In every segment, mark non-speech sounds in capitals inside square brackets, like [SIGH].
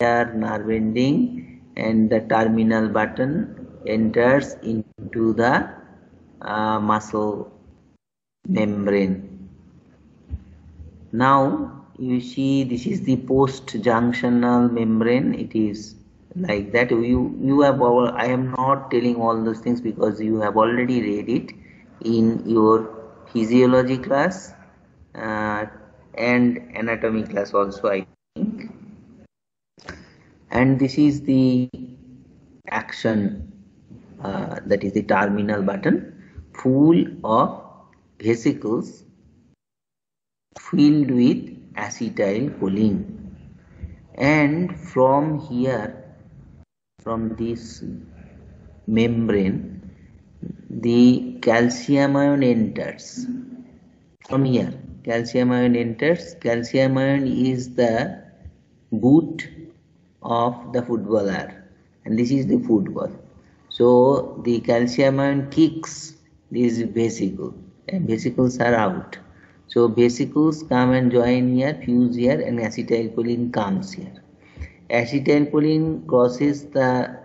nerve ending and the terminal button enters into the uh, muscle membrane. Now you see this is the post junctional membrane it is like that you you have all, I am not telling all those things because you have already read it in your physiology class uh, and anatomy class also I and this is the action uh, that is the terminal button. Full of vesicles filled with acetylcholine and from here from this membrane the calcium ion enters. From here calcium ion enters. Calcium ion is the boot of the footballer and this is the football. So the calcium ion kicks this vesicle. And vesicles are out. So vesicles come and join here fuse here and acetylcholine comes here. Acetylcholine crosses the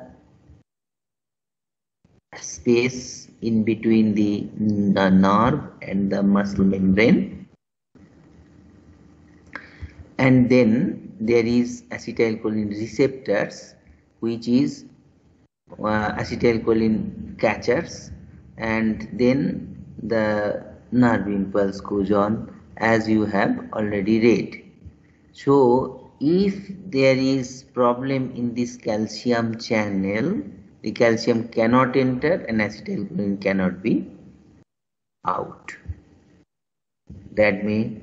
space in between the, the nerve and the muscle membrane. And then there is acetylcholine receptors which is uh, acetylcholine catchers and then the nerve impulse goes on as you have already read. So if there is problem in this calcium channel the calcium cannot enter and acetylcholine cannot be out. That may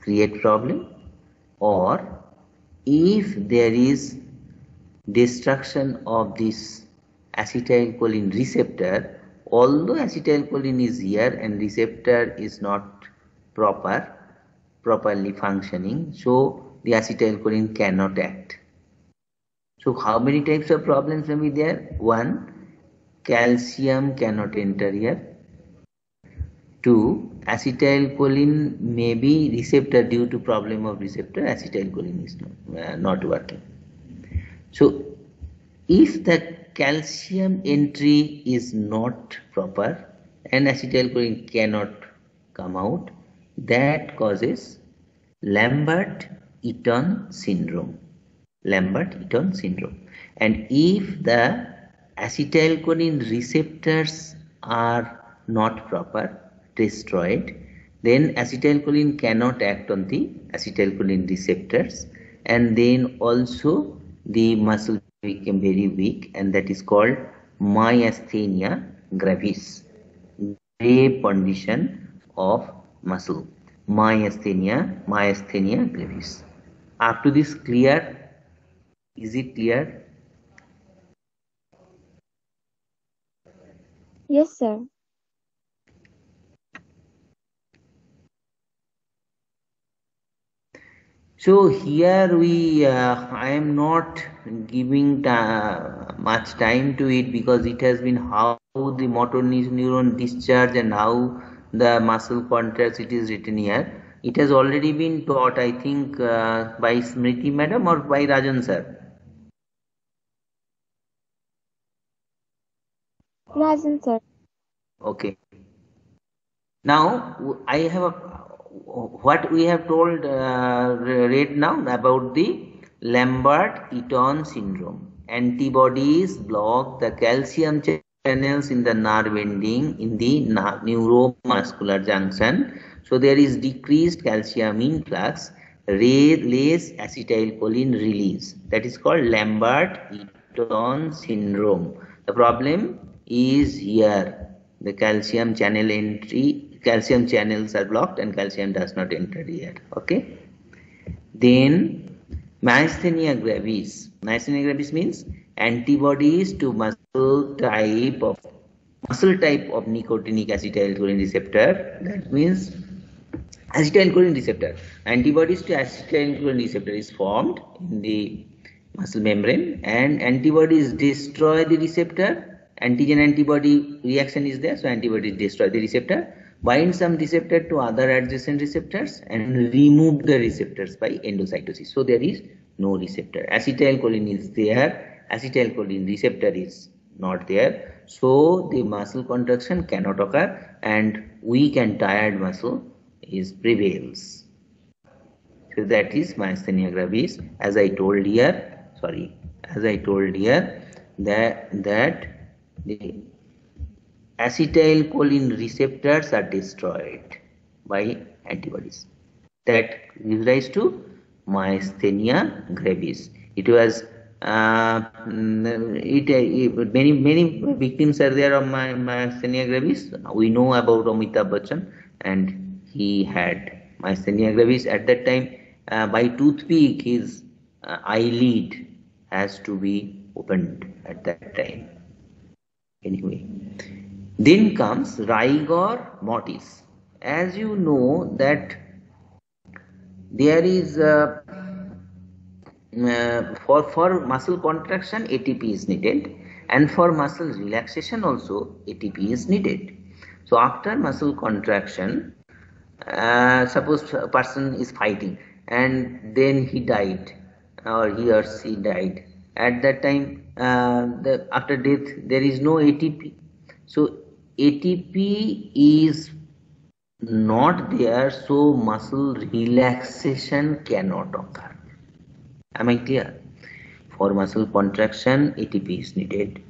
create problem or if there is destruction of this acetylcholine receptor although acetylcholine is here and receptor is not proper properly functioning so the acetylcholine cannot act. So how many types of problems may be there? One, calcium cannot enter here. Two, acetylcholine may be receptor due to problem of receptor, acetylcholine is not, uh, not working. So if the calcium entry is not proper and acetylcholine cannot come out, that causes Lambert Eaton syndrome. Lambert-Eaton syndrome. And if the acetylcholine receptors are not proper, destroyed, then acetylcholine cannot act on the acetylcholine receptors and then also the muscle became very weak and that is called myasthenia gravis, grave condition of muscle, myasthenia, myasthenia gravis. To this clear? Is it clear? Yes, sir. So here we, uh, I am not giving much time to it because it has been how the motor neuron discharge and how the muscle contracts it is written here. It has already been taught, I think, uh, by Smriti madam or by Rajan sir? Rajan sir. Okay. Now, I have a, what we have told, uh, read now about the Lambert-Eaton syndrome. Antibodies block the calcium channels in the nerve ending in the neuromuscular junction so there is decreased calcium influx, less acetylcholine release. That is called Lambert-Eaton syndrome. The problem is here. The calcium channel entry, calcium channels are blocked and calcium does not enter here. Okay. Then myasthenia gravis. Myasthenia gravis means antibodies to muscle type of muscle type of nicotinic acetylcholine receptor. That means acetylcholine receptor. Antibodies to acetylcholine receptor is formed in the muscle membrane and antibodies destroy the receptor. Antigen antibody reaction is there, so antibodies destroy the receptor, bind some receptor to other adjacent receptors and remove the receptors by endocytosis. So there is no receptor. Acetylcholine is there, acetylcholine receptor is not there. So the muscle contraction cannot occur and weak and tired muscle is prevails. So that is myasthenia gravis. As I told here, sorry, as I told here that that the acetylcholine receptors are destroyed by antibodies. That gives rise to myasthenia gravis. It was uh, it, it, many many victims are there of my, myasthenia gravis. We know about Amitabh Bachchan and he had myasthenia gravis at that time. Uh, by toothpick, his uh, eyelid has to be opened at that time. Anyway, then comes rigor mortis. As you know that there is uh, uh, for for muscle contraction ATP is needed and for muscle relaxation also ATP is needed. So after muscle contraction, uh, suppose a person is fighting and then he died or he or she died. At that time, uh, the, after death, there is no ATP. So ATP is not there so muscle relaxation cannot occur. Am i clear? For muscle contraction atp is needed.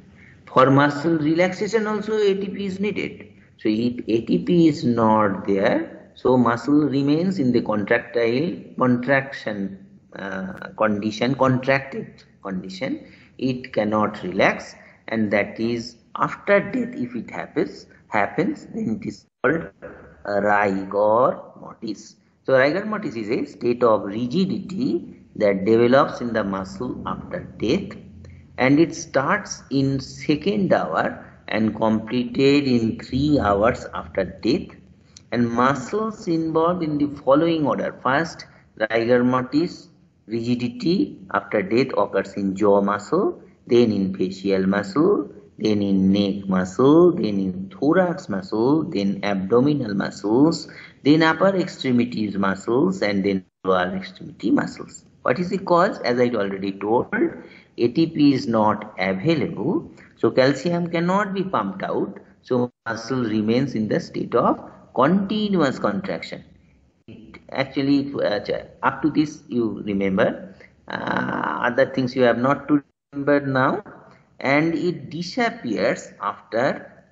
For muscle relaxation also atp is needed. So if atp is not there so muscle remains in the contractile contraction uh, condition contracted condition. It cannot relax and that is after death if it happens happens then it is called uh, rigor mortis. So rigor mortis is a state of rigidity that develops in the muscle after death and it starts in second hour and completed in 3 hours after death and muscles involved in the following order first rigor mortis rigidity after death occurs in jaw muscle then in facial muscle then in neck muscle, then in thorax muscle, then abdominal muscles, then upper extremities muscles, and then lower extremity muscles. What is the cause? As I already told, ATP is not available, so calcium cannot be pumped out, so muscle remains in the state of continuous contraction. It actually, uh, up to this you remember, uh, other things you have not to remember now and it disappears after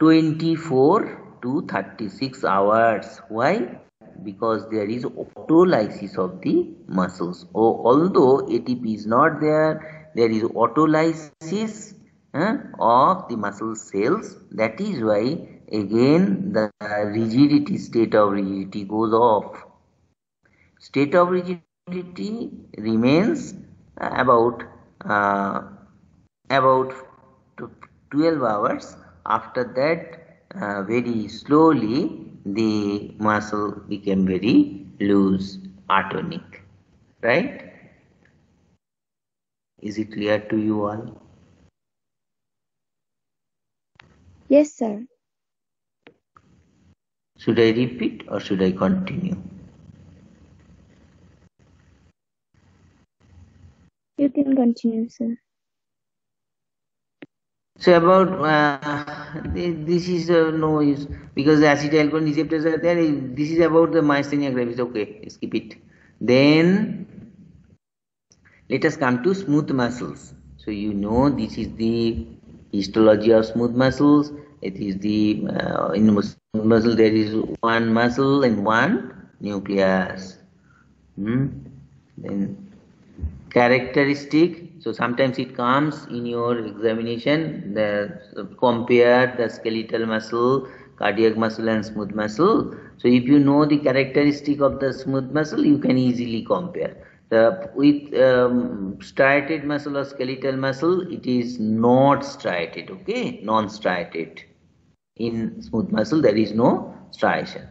24 to 36 hours. Why? Because there is autolysis of the muscles. Oh, although ATP is not there, there is autolysis uh, of the muscle cells. That is why again the rigidity state of rigidity goes off. State of rigidity remains about uh, about 12 hours. After that uh, very slowly the muscle became very loose atonic right? Is it clear to you all? Yes sir. Should i repeat or should i continue You can continue, sir. So about uh, this is uh, no use because the acetylcholine receptors are there. This is about the myasthenia gravis. Okay, skip it. Then let us come to smooth muscles. So you know this is the histology of smooth muscles. It is the uh, in smooth muscle there is one muscle and one nucleus. Hmm? Then characteristic. So sometimes it comes in your examination the compare the skeletal muscle cardiac muscle and smooth muscle. So if you know the characteristic of the smooth muscle you can easily compare. The with um, striated muscle or skeletal muscle it is not striated okay? Non striated in smooth muscle there is no striation.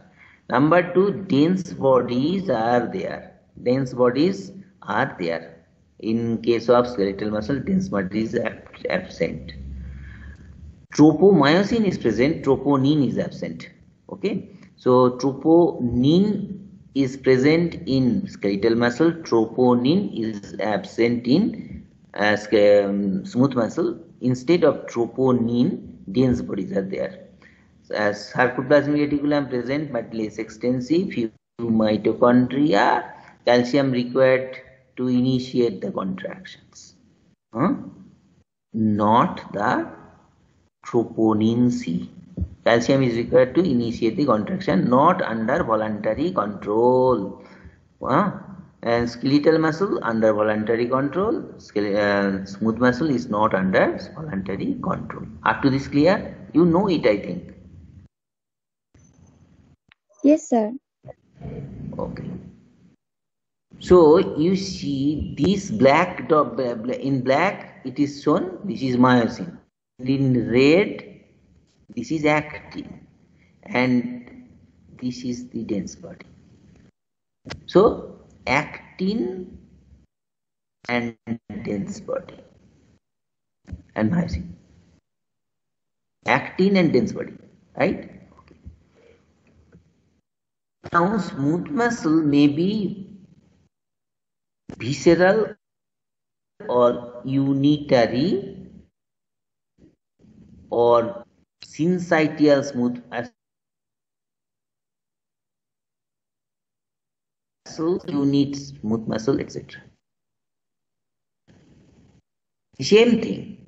Number two dense bodies are there. Dense bodies are there in case of skeletal muscle, dense matter is absent. Tropomyosin is present, troponin is absent. Okay, so troponin is present in skeletal muscle, troponin is absent in uh, um, smooth muscle. Instead of troponin, dense bodies are there. As sarcoplasmic reticulum present but less extensive, few mitochondria, calcium required to initiate the contractions. Huh? Not the troponin C. Calcium is required to initiate the contraction, not under voluntary control. Uh, and skeletal muscle under voluntary control, uh, smooth muscle is not under voluntary control. Up to this clear? You know it, I think. Yes, sir. Okay. So you see this black dot in black it is shown this is myosin. In red this is actin and this is the dense body. So actin and dense body and myosin. Actin and dense body, right? Now smooth muscle may be visceral or unitary or syncytial smooth muscle, unit smooth muscle, etc. Same thing.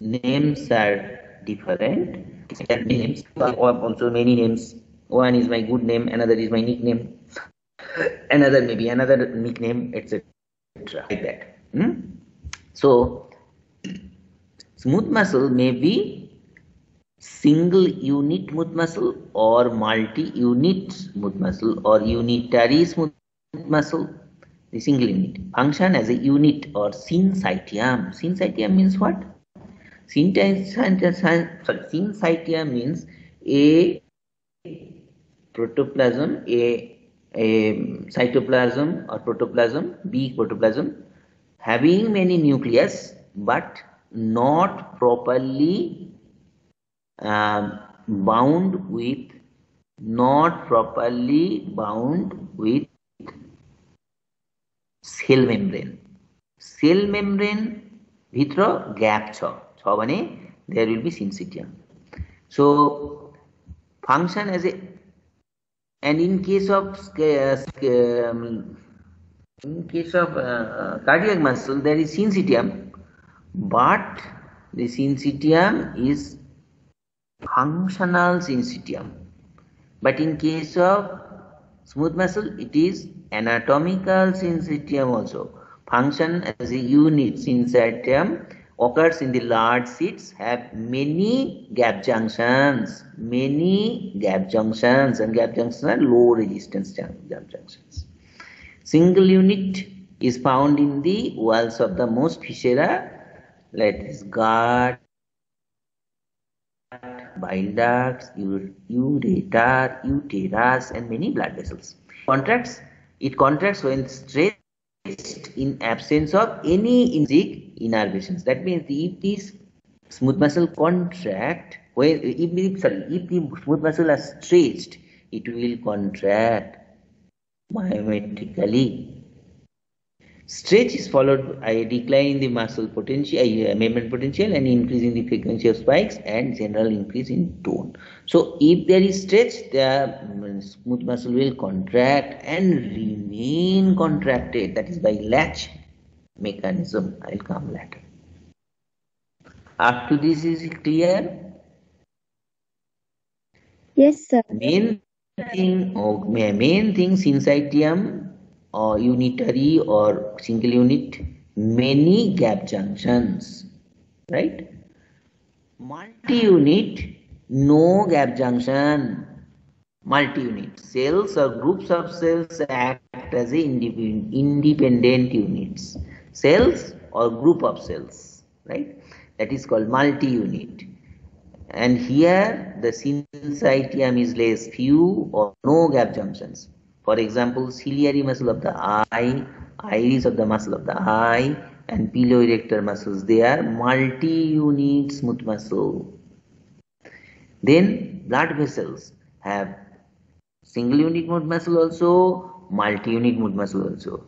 Names are different. Names also many names. One is my good name, another is my nickname, another maybe another nickname, etc. Like that. Hmm? So smooth muscle may be single unit smooth muscle or multi-unit smooth muscle or unitary smooth muscle the single unit function as a unit or syncytium syncytium means what syncytium means a protoplasm a, a cytoplasm or protoplasm b protoplasm having many nucleus but not properly um, bound with not properly bound with cell membrane cell membrane ভিতর gap ছ ছ মানে there will be syncytium so function as a and in case of in case of uh, cardiac muscle there is syncytium but the syncytium is functional syncytium. But in case of smooth muscle, it is anatomical syncytium also. Function as a unit syncytium occurs in the large seeds have many gap junctions, many gap junctions and gap junctions are low resistance gap junctions. Single unit is found in the walls of the most viscera like this gut, bile ducts, ureter, uterus, and many blood vessels. Contracts. It contracts when stressed in absence of any intrinsic innervations. That means if this smooth muscle contract, when if sorry, if the smooth muscle are stretched, it will contract myometrically Stretch is followed by decline in the muscle potential, uh, membrane potential and increase in the frequency of spikes and general increase in tone. So if there is stretch, the um, smooth muscle will contract and remain contracted. That is by latch mechanism. I will come later. Up to this is clear? Yes, sir. Main thing, oh, main thing, syncytium or unitary or single unit, many gap junctions, right? Multi-unit, no gap junction. Multi-unit cells or groups of cells act as independent units. Cells or group of cells, right? That is called multi-unit. And here the syncytium is less, few or no gap junctions. For example, ciliary muscle of the eye, iris of the muscle of the eye, and piloerector muscles. They are multi-unit smooth muscle. Then blood vessels have single unit smooth muscle also, multi-unit smooth muscle also.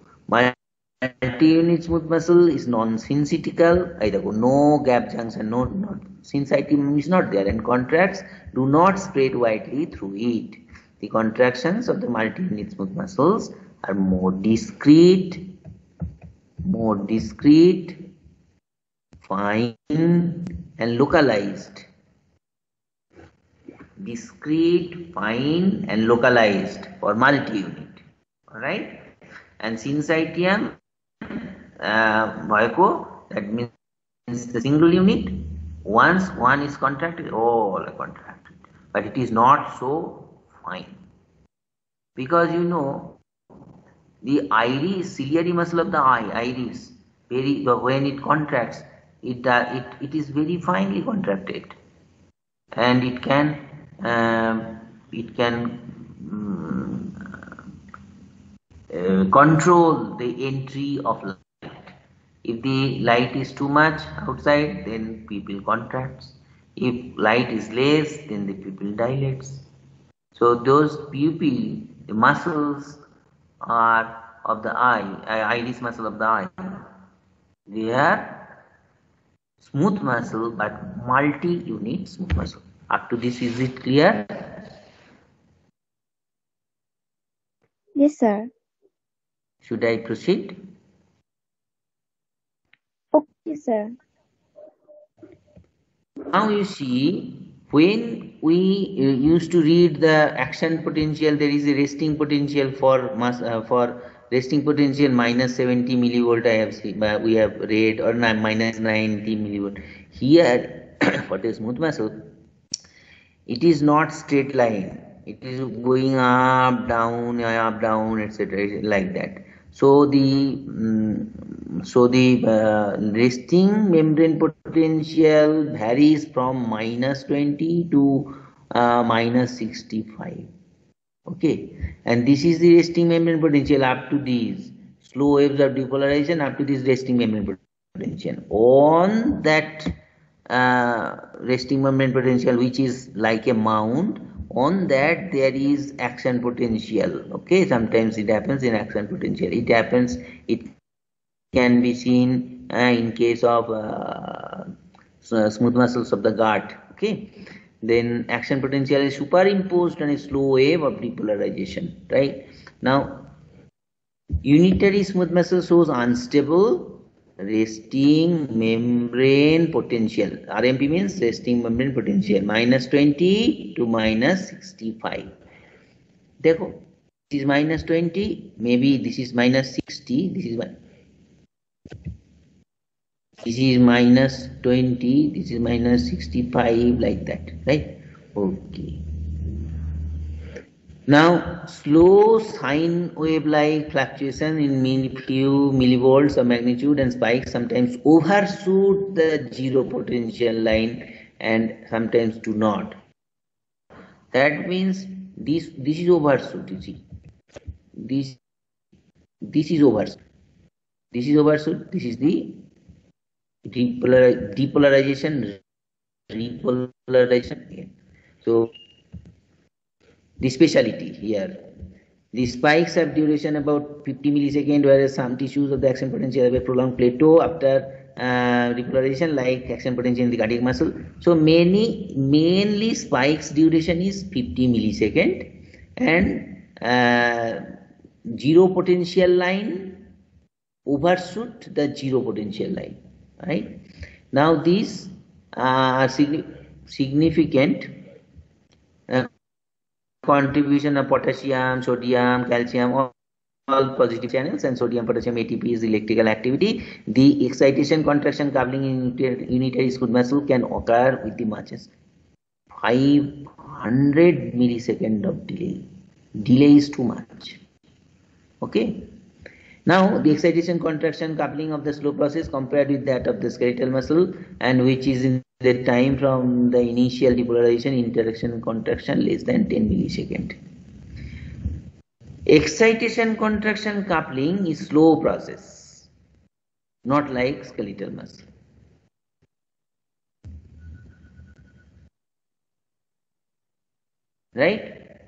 Multi-unit smooth muscle is non-syncytial, either no gap junction, no, not syncytium is not there, and contracts do not spread widely through it. The contractions of the multi-unit smooth muscles are more discrete, more discrete, fine, and localized discrete, fine and localized for multi-unit. Alright? And syncytium, uh, that means the single unit. Once one is contracted, all are contracted. But it is not so fine. Because you know, the iris, ciliary muscle of the eye, iris, very when it contracts, it, uh, it, it is very finely contracted. And it can um, it can um, uh, control the entry of. If the light is too much outside, then pupil contracts. If light is less, then the pupil dilates. So those pupil, the muscles are of the eye, iris muscle of the eye. They are smooth muscle but multi-unit smooth muscle. Up to this, is it clear? Yes, sir. Should I proceed? Sir. Now you see, when we uh, used to read the action potential, there is a resting potential for mass, uh, for resting potential minus 70 millivolt. I have seen, uh, we have read or minus 90 millivolt. Here, for the smooth muscle, it is not straight line it is going up down up down etc like that so the um, so the uh, resting membrane potential varies from minus 20 to uh, minus 65 okay? And this is the resting membrane potential up to these slow waves of depolarization up to this resting membrane potential. On that uh, resting membrane potential which is like a mount on that there is action potential. Okay sometimes it happens in action potential. It happens it can be seen uh, in case of uh, smooth muscles of the gut. Okay then action potential is superimposed on a slow wave of depolarization right? Now unitary smooth muscle shows unstable resting membrane potential. RMP means resting membrane potential. Minus 20 to minus 65 देखो this is minus 20 maybe this is minus 60 this is one. this is minus 20 this is minus 65 like that. Right? Okay now, slow sine wave-like fluctuation in mean few millivolts of magnitude and spikes sometimes overshoot the zero potential line and sometimes do not. That means this this is overshoot. You see, this this is overshoot. This is overshoot. This is the depolar, depolarization, repolarization. So the speciality here. The spikes have duration about 50 milliseconds, whereas some tissues of the action potential have a prolonged plateau after uh, repolarization, like action potential in the cardiac muscle. So many mainly spikes duration is 50 millisecond, and uh, zero potential line overshoot the zero potential line. Right now, these are significant contribution of potassium, sodium, calcium, all, all positive channels and sodium potassium ATPase electrical activity. The excitation contraction coupling in unitary smooth muscle can occur with the much as 500 millisecond of delay. Delay is too much. Okay. Now the excitation contraction coupling of the slow process compared with that of the skeletal muscle and which is in the time from the initial depolarization interaction contraction less than 10 millisecond. Excitation contraction coupling is slow process, not like skeletal muscle. Right?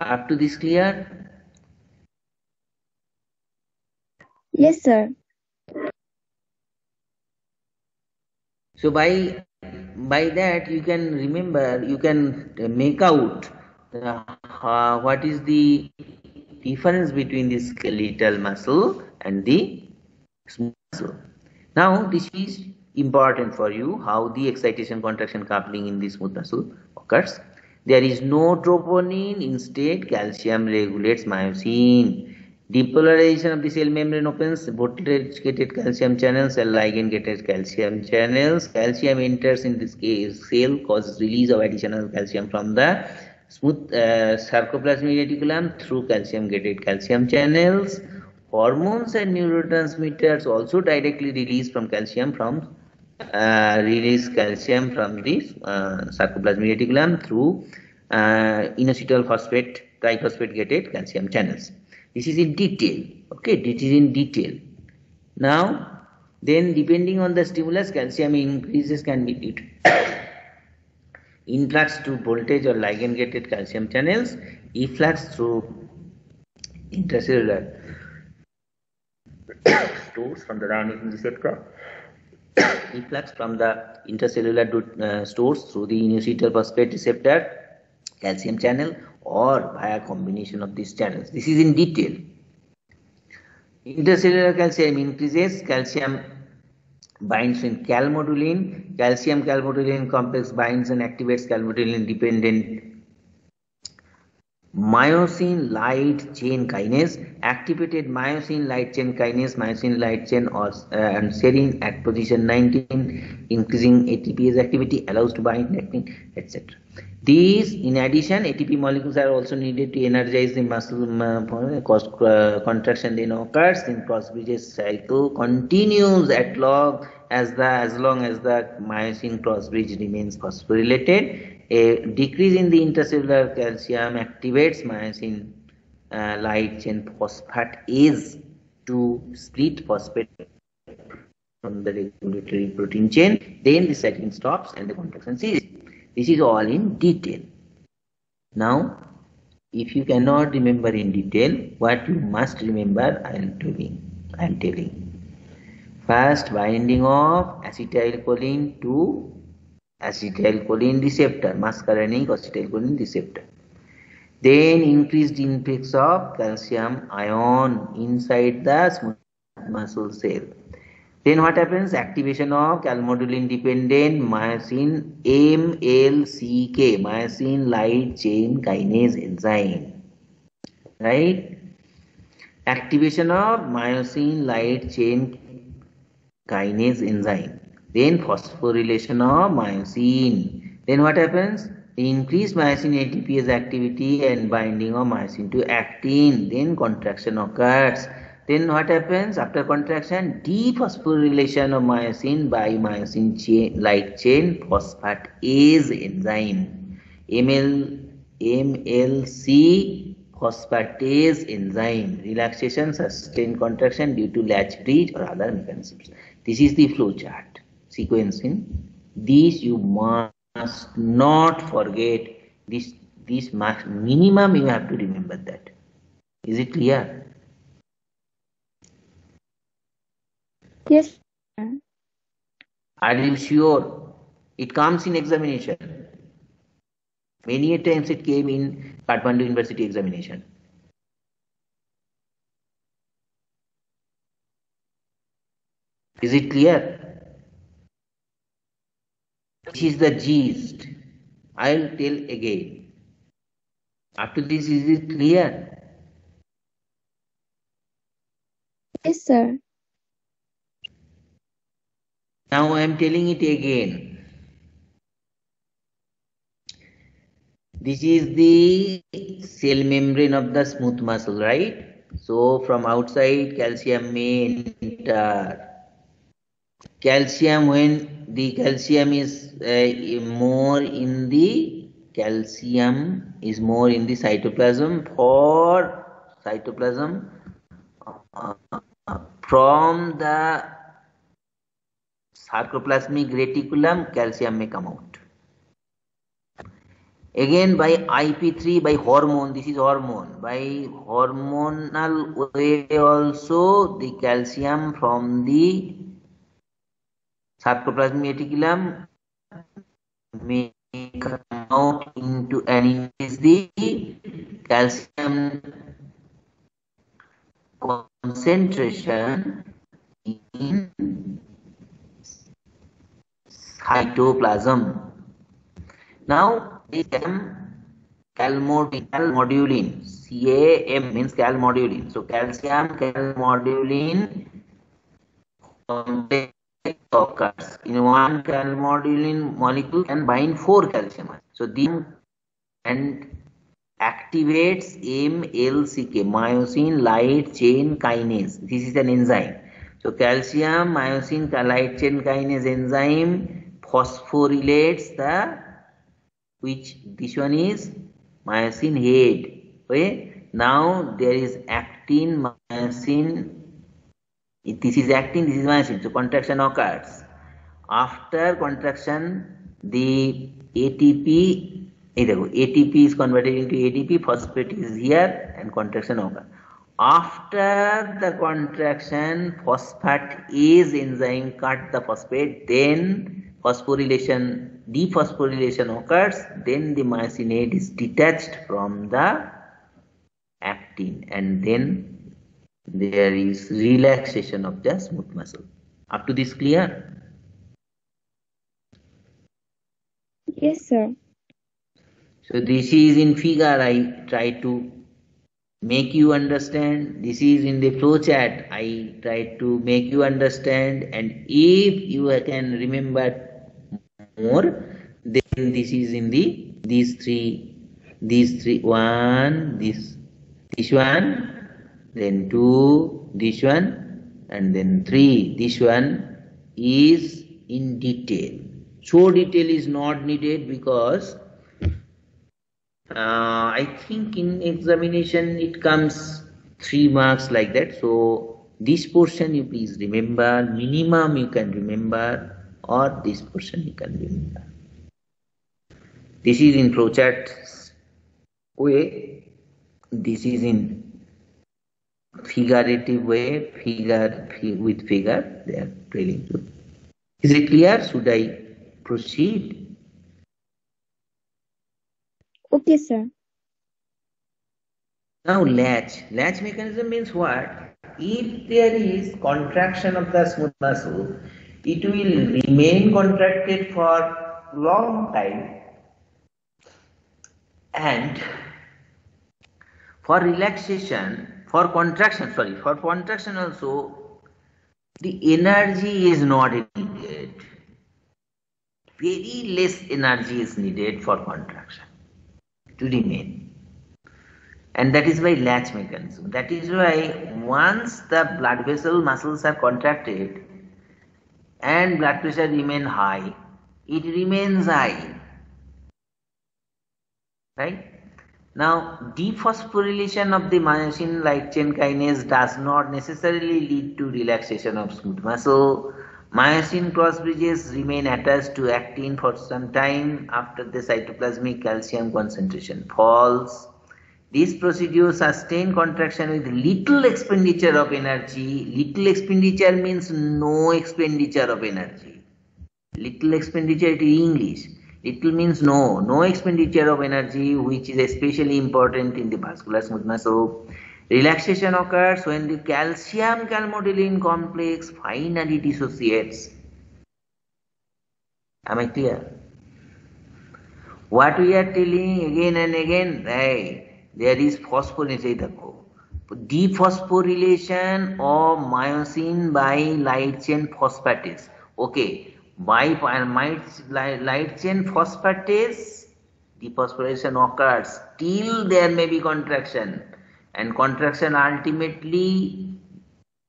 Up to this clear? Yes, sir. So by by that you can remember, you can make out uh, uh, what is the difference between the skeletal muscle and the smooth muscle. Now this is important for you how the excitation contraction coupling in the smooth muscle occurs. There is no troponin, instead calcium regulates myosin. Depolarization of the cell membrane opens voltage-gated calcium channels and ligand-gated calcium channels. Calcium enters in this case cell, causes release of additional calcium from the smooth uh, sarcoplasmic reticulum through calcium-gated calcium channels. Hormones and neurotransmitters also directly release from calcium from uh, release calcium from the uh, sarcoplasmic reticulum through uh, inositol phosphate triphosphate gated calcium channels. This is in detail. Okay, this is in detail. Now, then depending on the stimulus, calcium increases can be due to [COUGHS] influx to voltage or ligand gated calcium channels, efflux through intracellular [COUGHS] stores from the ryanodine [COUGHS] receptor, efflux from the intracellular uh, stores through the inositol phosphate receptor calcium channel or via combination of these channels. This is in detail. Intercellular calcium increases, calcium binds in calmodulin, calcium calmodulin complex binds and activates calmodulin dependent myosin light chain kinase activated myosin light chain kinase myosin light chain or uh, and serine at position 19 increasing ATPase activity allows to bind nectin etc these, in addition, ATP molecules are also needed to energize the muscle uh, cause uh, contraction then occurs. In cross bridges cycle continues at log as the as long as the myosin cross bridge remains phosphorylated. A decrease in the intercellular calcium activates myosin uh, light chain phosphatase to split phosphate from the regulatory protein chain. Then the cycling stops and the contraction ceases. This is all in detail. Now, if you cannot remember in detail, what you must remember, I am telling. I am telling. First, binding of acetylcholine to acetylcholine receptor, muscarinic acetylcholine receptor. Then increased influx of calcium ion inside the smooth muscle cell. Then what happens? Activation of calmodulin dependent myosin MLCK, myosin light chain kinase enzyme. Right? Activation of myosin light chain kinase enzyme. Then phosphorylation of myosin. Then what happens? Increased myosin ATPase activity and binding of myosin to actin. Then contraction occurs then what happens after contraction? Dephosphorylation of myosin by myosin chain, light chain phosphatase enzyme. ML, MLC phosphatase enzyme. Relaxation, sustained contraction due to latch bridge or other mechanisms. This is the flow chart sequencing. These you must not forget. This, this max minimum you have to remember that. Is it clear? Yes. Are you sure? It comes in examination. Many times it came in Kathmandu University examination. Is it clear? This is the gist. I'll tell again. After this, is it clear? Yes, sir. Now I am telling it again. This is the cell membrane of the smooth muscle, right? So from outside calcium may enter. Calcium when the calcium is uh, more in the calcium is more in the cytoplasm for cytoplasm uh, from the sarcoplasmic reticulum calcium may come out Again by IP3 by hormone, this is hormone. By hormonal way also the calcium from the sarcoplasmic reticulum may come out into and increase the calcium concentration in cytoplasm. Now, this calmodulin, CAM means calmodulin. So, calcium calmodulin complex occurs. In one calmodulin molecule can bind four calcium. ions. So, this and activates MLCK, myosin light chain kinase. This is an enzyme. So calcium myosin light chain kinase enzyme phosphorylates the which this one is myosin head. Okay. Now there is actin myosin. If this is actin, this is myosin. So contraction occurs. After contraction, the ATP, ATP is converted into ADP, phosphate is here and contraction occurs. After the contraction, phosphatase enzyme cut the phosphate, then phosphorylation, dephosphorylation occurs, then the myosin head is detached from the actin and then there is relaxation of the smooth muscle. Up to this clear? Yes, sir. So this is in figure I try to make you understand. This is in the flow chart I try to make you understand and if you can remember more then this is in the these three these three one this this one then two this one and then three. This one is in detail. So detail is not needed because uh, I think in examination it comes three marks like that. So this portion you please remember, minimum you can remember or this portion you can remember. This is in flowchart way, this is in figurative way, figure with figure they are telling you. Is it clear? Should I proceed? Okay, sir. Now latch. Latch mechanism means what? If there is contraction of the smooth muscle, it will remain contracted for long time and for relaxation, for contraction, sorry, for contraction also, the energy is not needed. Very less energy is needed for contraction to remain. And that is why latch mechanism. That is why once the blood vessel muscles are contracted and blood pressure remain high, it remains high. Right? Now, dephosphorylation of the myosin light chain kinase does not necessarily lead to relaxation of smooth muscle Myosin cross bridges remain attached to actin for some time after the cytoplasmic calcium concentration falls. This procedure sustains contraction with little expenditure of energy. Little expenditure means no expenditure of energy. Little expenditure in English. Little means no. No expenditure of energy which is especially important in the vascular smooth muscle. Relaxation occurs when the calcium calmodulin complex finally dissociates. Am I clear? What we are telling again and again, right? There is phosphorylation. Dephosphorylation of myosin by light chain phosphatase. Okay, light chain phosphatase, dephosphorylation occurs. Till there may be contraction and contraction ultimately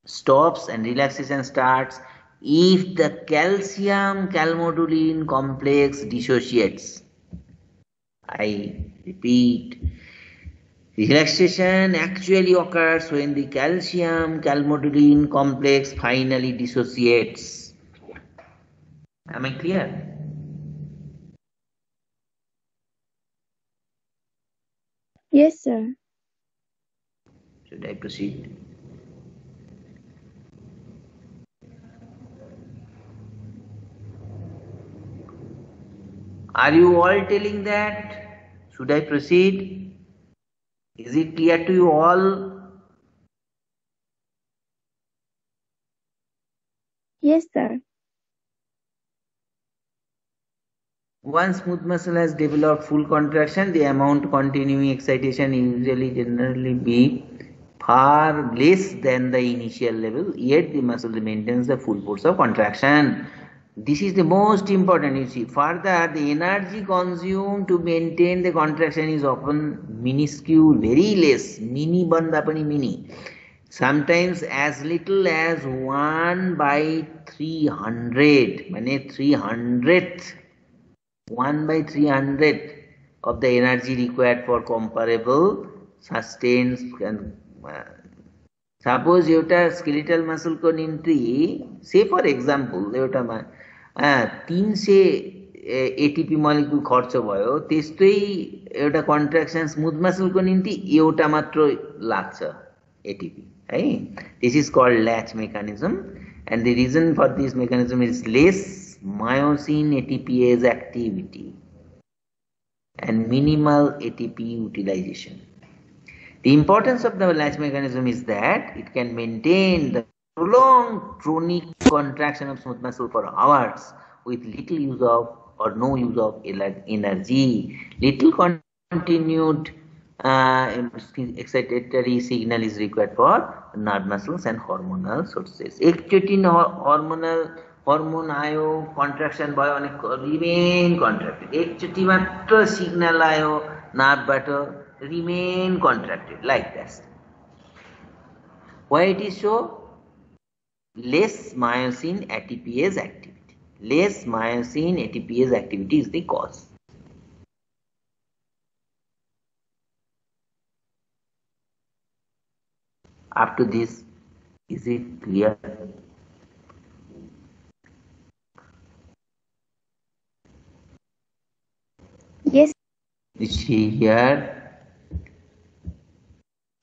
stops and relaxation starts if the calcium calmodulin complex dissociates. I repeat, relaxation actually occurs when the calcium calmodulin complex finally dissociates. Am I clear? Yes, sir. Should I proceed? Are you all telling that? Should I proceed? Is it clear to you all? Yes, sir. Once smooth muscle has developed full contraction, the amount of continuing excitation usually generally be far less than the initial level, yet the muscle maintains the full force of contraction. This is the most important, you see. Further, the energy consumed to maintain the contraction is often minuscule, very less, mini banda pani mini. Sometimes as little as 1 by 300, mane 300th 1 by 300 of the energy required for comparable sustained and uh, suppose एउटा स्केलिटल मसलको निम्ति से for example एउटामा तिन सय ATP molecule खर्च भयो त्यस्तै एउटा कन्ट्राक्सन स्मुथ मसलको निम्ति एउटा मात्र लाग्छ एटिपी है this is called ल्याच mechanism and the region for this mechanism is less myosin ATPase activity and minimal ATP utilization. The importance of the latch mechanism is that it can maintain the prolonged chronic contraction of smooth muscle for hours with little use of or no use of energy. Little continued uh, excitatory signal is required for nerve muscles and hormonal sources. Excitatory hormonal hormone आयो contraction भयो भने remain contracted एकचोटि मात्र signal आयो नाभबाट remain contracted like that why it is so less myosin एटिपिएज activity less myosin एटिपिएज activity is the कज Up to this, is it clear? Yes. See here,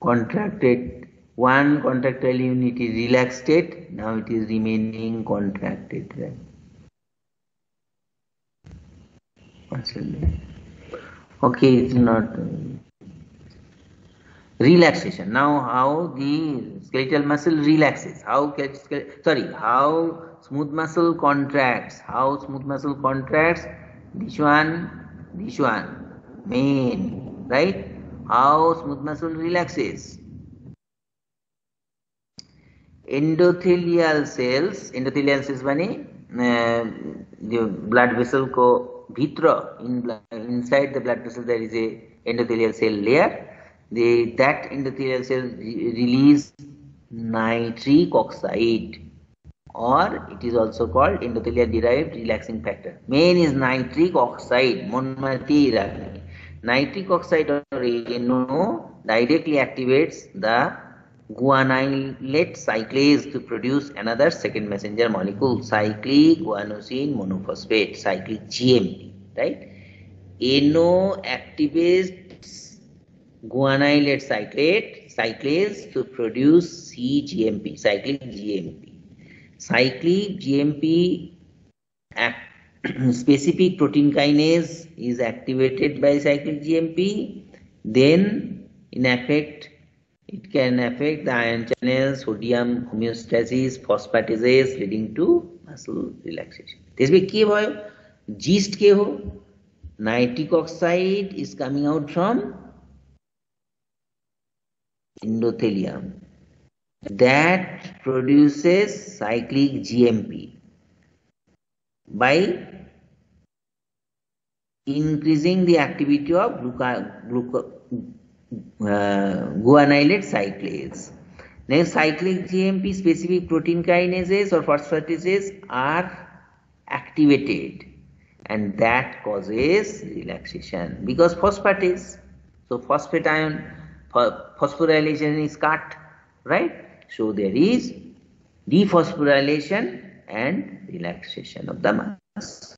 contracted, one contractile unit is relaxed state, now it is remaining contracted. Right? Okay, it's not uh, relaxation. Now how the skeletal muscle relaxes, how sorry, how smooth muscle contracts, how smooth muscle contracts, this one this one, main, right? How smooth muscle relaxes. Endothelial cells, endothelial cells bani, the blood vessel ko vitra, in, inside the blood vessel there is a endothelial cell layer. The, that endothelial cell release nitric oxide or it is also called endothelial derived relaxing factor. Main is nitric oxide, monomethyl. Nitric oxide or NO directly activates the guanylate cyclase to produce another second messenger molecule, cyclic guanosine monophosphate, cyclic GMP, right? NO activates guanylate cyclate cyclase to produce CGMP, cyclic GMP cyclic GMP specific protein kinase is activated by cyclic GMP, then in effect it can affect the ion channels, sodium homeostasis, phosphatase leading to muscle relaxation. त्यसमा के भयो gist के हो nitric oxide is coming out from endothelium that produces cyclic GMP by increasing the activity of gluca, gluca, uh, guanylate cyclase. Next, cyclic GMP specific protein kinases or phosphatases are activated and that causes relaxation because phosphatase. So phosphate ion phosphorylation is cut, right? So there is dephosphorylation and relaxation of the muscle.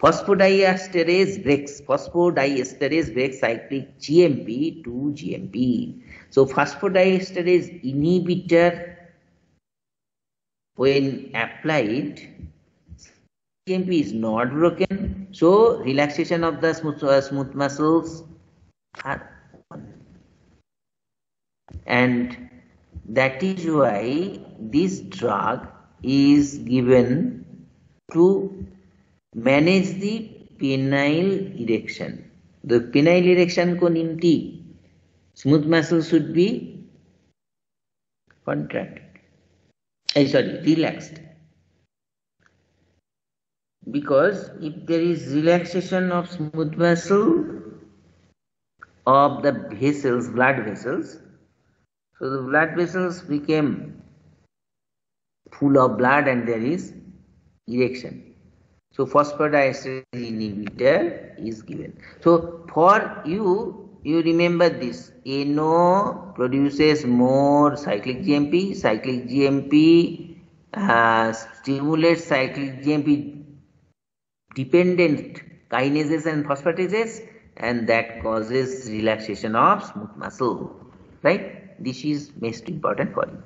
Phosphodiesterase breaks, phosphodiesterase breaks cyclic GMP to GMP. So phosphodiesterase inhibitor when applied GMP is not broken. So relaxation of the smooth, uh, smooth muscles are and that is why this drug is given to manage the penile erection. The penile erection ko nimti smooth muscle should be contracted. I sorry, relaxed. Because if there is relaxation of smooth muscle of the vessels, blood vessels, so the blood vessels became full of blood and there is erection. So phosphodiesterase inhibitor is given. So for you, you remember this. NO produces more cyclic GMP. Cyclic GMP uh, stimulates cyclic GMP dependent kinases and phosphatases and that causes relaxation of smooth muscle. Right? This is most important for you.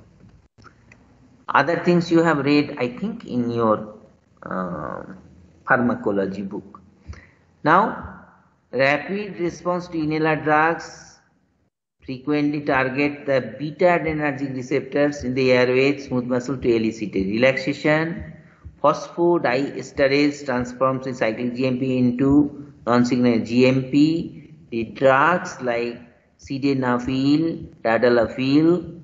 Other things you have read, I think, in your uh, pharmacology book. Now, rapid response to inhaler drugs frequently target the beta adrenergic receptors in the airway, smooth muscle to elicit relaxation. Phosphodiesterase transforms the cyclic GMP into non-signal GMP. The drugs like sildenafil, tadalafil,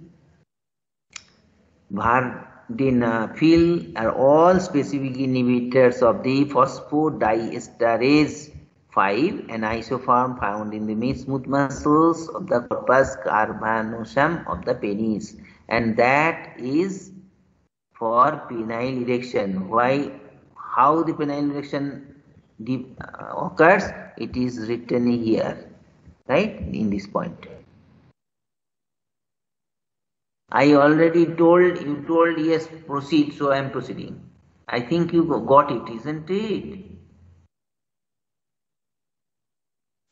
vardenafil are all specific inhibitors of the phosphodiesterase 5 an isoform found in the smooth muscles of the corpus cavernosum of the penis. And that is for penile erection. Why? How the penile erection uh, occurs? It is written here right in this point I already told you told yes proceed so I am proceeding I think you got it isn't it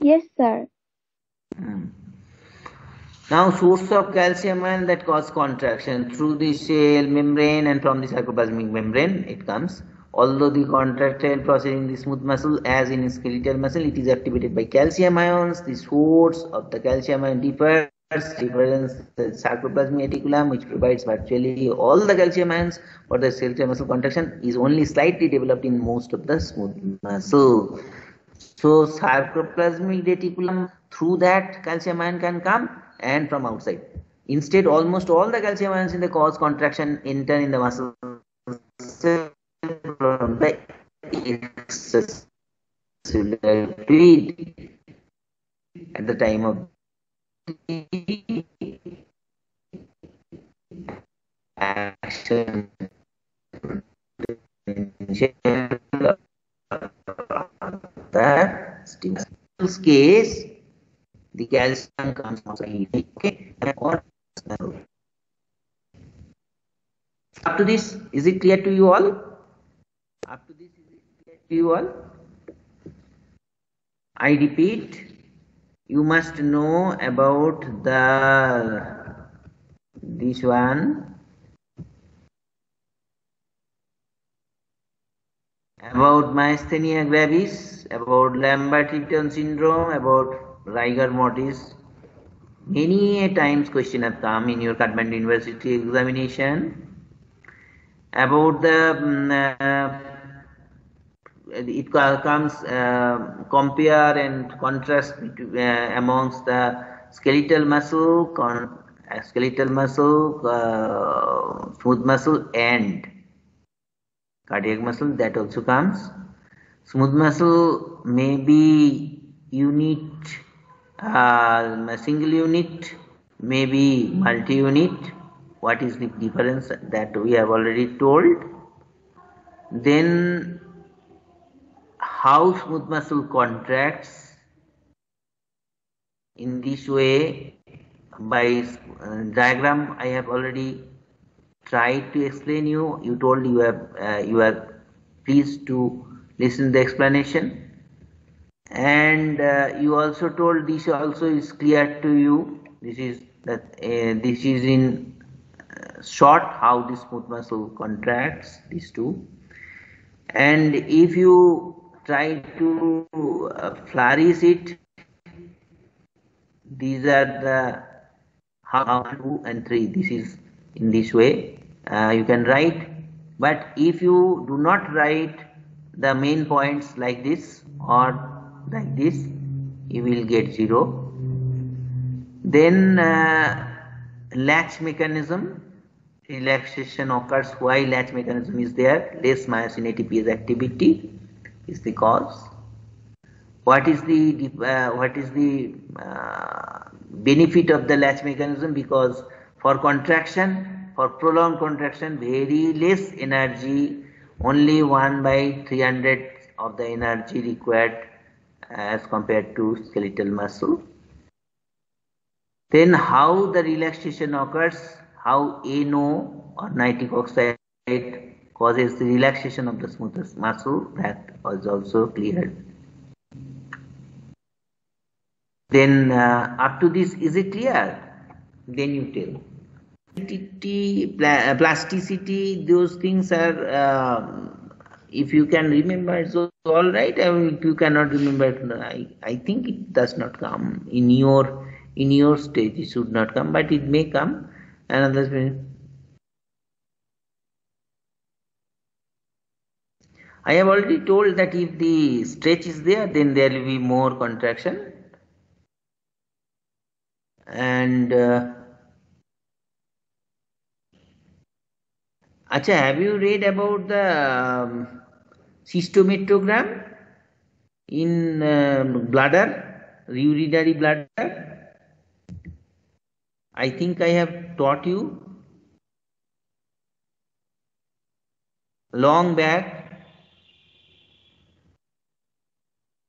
Yes, sir. Hmm. Now source of calcium ion that cause contraction through the cell membrane and from the sarcoplasmic membrane it comes. Although the contractile process in the smooth muscle as in skeletal muscle it is activated by calcium ions. The source of the calcium ion differs difference the sarcoplasmic reticulum which provides virtually all the calcium ions for the skeletal muscle contraction is only slightly developed in most of the smooth muscle. So sarcoplasmic reticulum through that calcium ion can come and from outside. Instead, almost all the calcium ions in the cause contraction enter in the muscle from fluid at the time of action the stimulus. Case, the calcium comes outside. Okay, or up to this, is it clear to you all? Up to this, is it to you all? I repeat, you must know about the this one about myasthenia gravis, about Lambert-Eaton syndrome, about rigor-mortis. Many a times question have come in your Kathmandu University examination about the um, uh, it comes uh, compare and contrast uh, amongst the skeletal muscle, con skeletal muscle, uh, smooth muscle, and cardiac muscle that also comes. Smooth muscle may be unit uh, single unit may be multi-unit. What is the difference? That we have already told. Then how smooth muscle contracts in this way by uh, diagram I have already tried to explain you. You told you have uh, you are pleased to listen the explanation. And uh, you also told this also is clear to you. This is that uh, this is in uh, short how the smooth muscle contracts these two. And if you try to uh, flourish it. These are the how two and three this is in this way. Uh, you can write. But if you do not write the main points like this or like this you will get 0 then uh, latch mechanism. Relaxation occurs why latch mechanism is there. Less myosin ATPase activity is the cause what is the uh, what is the uh, benefit of the latch mechanism because for contraction for prolonged contraction very less energy only 1 by 300 of the energy required as compared to skeletal muscle. Then how the relaxation occurs, how NO or nitric oxide causes the relaxation of the smooth muscle that was also cleared. Then uh, up to this is it clear? Then you tell. Plasticity, those things are uh, if you can remember it's all right i if you cannot remember I, I think it does not come in your in your stage it should not come but it may come another I have already told that if the stretch is there then there will be more contraction and uh, Acha, have you read about the um, cystometrogram in uh, bladder, urinary bladder. I think I have taught you long back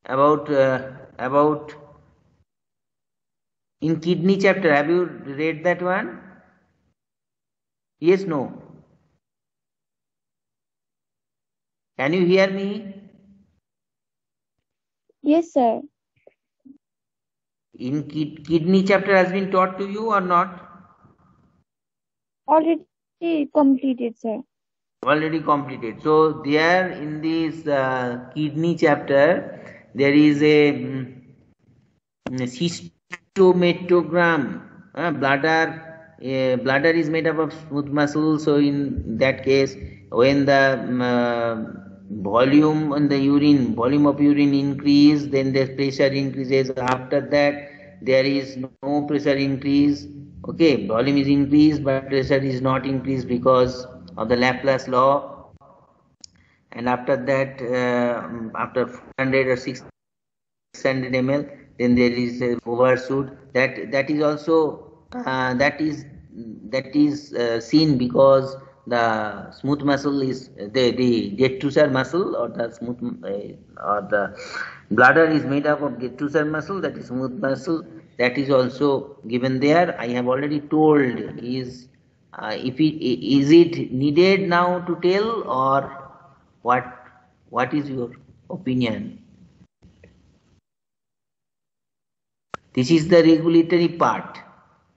about uh, about in kidney chapter have you read that one yes no Can you hear me? Yes, sir. In kid kidney chapter has been taught to you or not? Already completed, sir. Already completed. So there in this uh, kidney chapter, there is a um. Uh, bladder, uh, bladder is made up of smooth muscle. So in that case, when the um, uh, volume in the urine, volume of urine increase, then the pressure increases. After that, there is no pressure increase. Okay, volume is increased, but pressure is not increased because of the Laplace law. And after that, uh, after 400 or 600 ml, then there is a overshoot. That that is also uh, that is that is uh, seen because the smooth muscle is the the detrusor muscle or the smooth uh, or the bladder is made up of detrusor muscle that is smooth muscle that is also given there i have already told is uh, if it is it needed now to tell or what what is your opinion? This is the regulatory part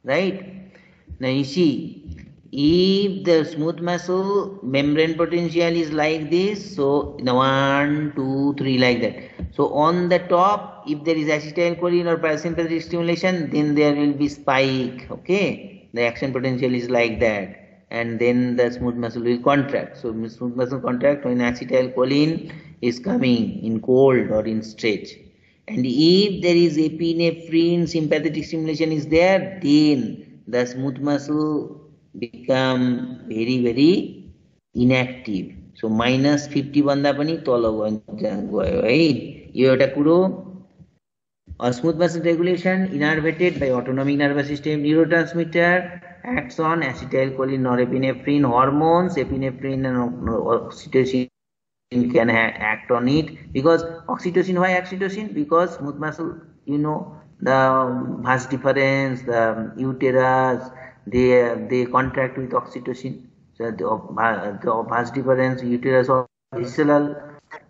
right? Now you see if the smooth muscle membrane potential is like this so the one two three like that. So on the top if there is acetylcholine or parasympathetic stimulation then there will be spike okay? The action potential is like that and then the smooth muscle will contract so smooth muscle contract when acetylcholine is coming in cold or in stretch and if there is epinephrine sympathetic stimulation is there then the smooth muscle become very very inactive so minus 50 भन्दा पनि तल गयो है यो एउटा कुरो smooth muscle regulation innervated by autonomic nervous system neurotransmitter acts on acetylcholine norepinephrine hormones epinephrine and oxytocin can act on it because oxytocin why oxytocin because smooth muscle you know the vas deferens the uterus they they contract with oxytocin. So the, uh, the vas uterus or visceral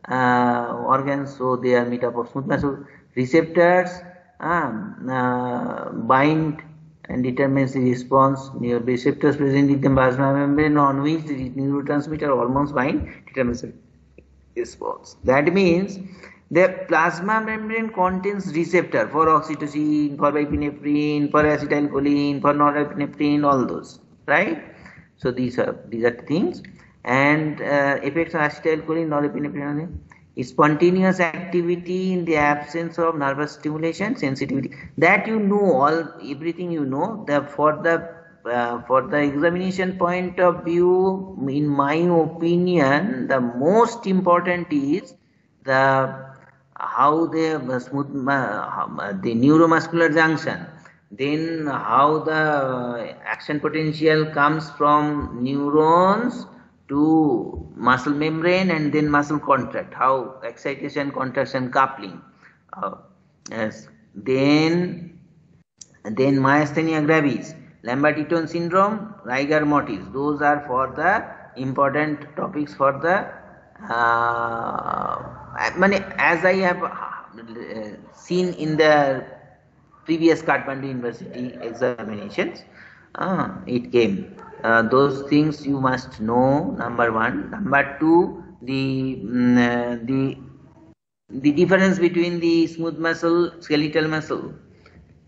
uh, organs, so they are made up of smooth muscle receptors um, uh, bind and determines the response. Near receptors present in the plasma membrane on which the neurotransmitter hormones bind determines the response. That means the plasma membrane contains receptor for oxytocin, for epinephrine, for acetylcholine, for norepinephrine, all those, right? So these are these are things and uh, effects of acetylcholine, norepinephrine, spontaneous activity in the absence of nervous stimulation, sensitivity. That you know all everything you know. The for the uh, for the examination point of view, in my opinion, the most important is the how the uh, smooth uh, uh, the neuromuscular junction then how the action potential comes from neurons to muscle membrane and then muscle contract. How excitation contraction coupling. Uh, yes. Then then myasthenia gravis lambert-eaton syndrome rigor mortis. Those are for the important topics for the uh, as i have uh, seen in the previous kathmandu university examinations uh, it came uh, those things you must know number one. Number two the mm, uh, the the difference between the smooth muscle skeletal muscle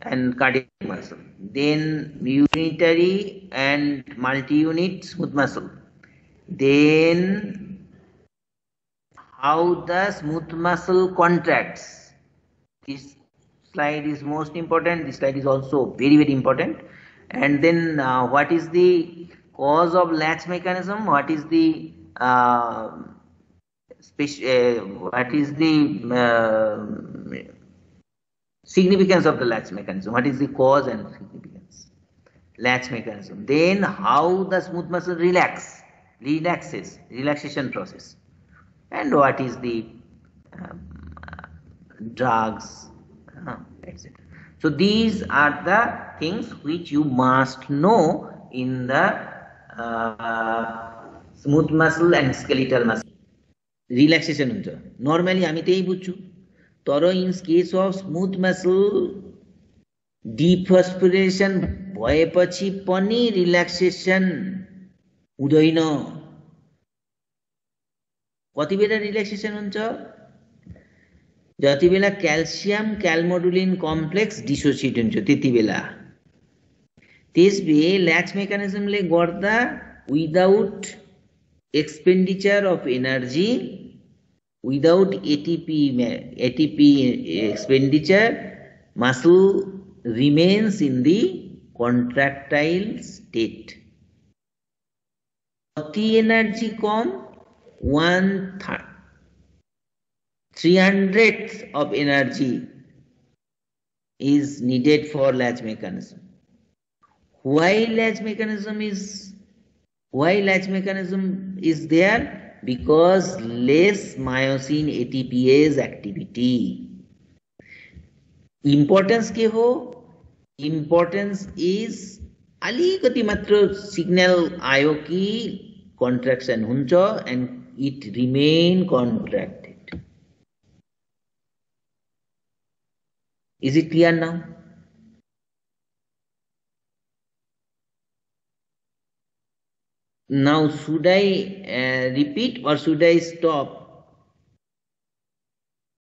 and cardiac muscle. Then unitary and multi-unit smooth muscle. Then how the smooth muscle contracts. This slide is most important. This slide is also very very important and then uh, what is the cause of latch mechanism? What is the uh, uh, what is the uh, significance of the latch mechanism? What is the cause and significance? Latch mechanism. Then how the smooth muscle relax relaxes relaxation process. And what is the um, drugs uh, etc so these are the things which you must know in the uh, smooth muscle and skeletal muscle. Relaxation हुन्छ normally हामी त्यही बुझ्छौँ तर in case of smooth muscle डिफस्पिरेसन भएपछि पनि relaxation हुँदैन कति बेला रिल्याक्सेसन हुन्छ जति बेला क्याल्सियम क्यालमोडुलिन कम्प्लेक्स डिसोसिएट हुन्छ त्यति बेला त्यसले ल्याक्स मेकानिजमले गर्दा without expenditure of energy without ATP ATP expenditure muscle remains in the contractile state. कति energy come one third 300th of energy is needed for latch mechanism. Why latch mechanism is why latch mechanism is there? Because less myosin ATPase activity. Importance के हो? Importance is अलिकति मात्र signal आयो कि contraction हुन्छ and it remain contract Is it clear now? Now, should I uh, repeat or should I stop?